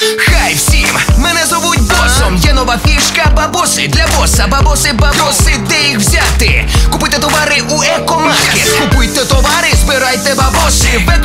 Хай всім, мене зовуть босом. Є нова фішка, бабоси для боса. Бабоси, бабоси, де їх взяти? Купуйте товари у екомаркет. Купуйте товари, збирайте бабоси, в.